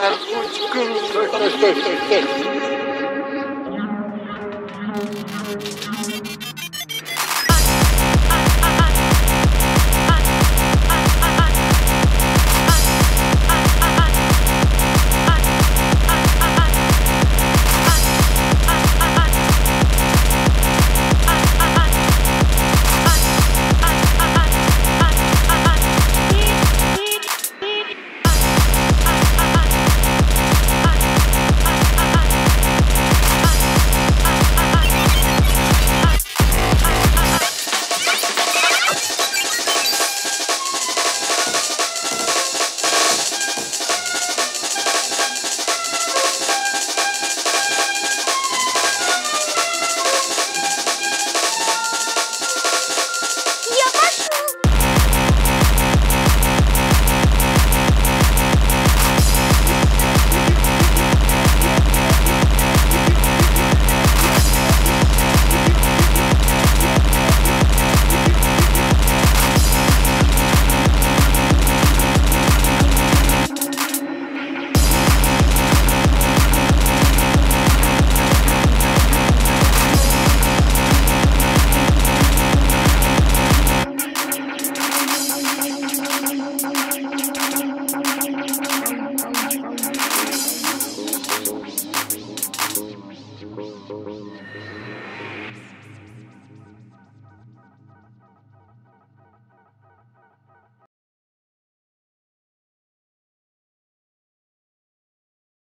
が作るんだか。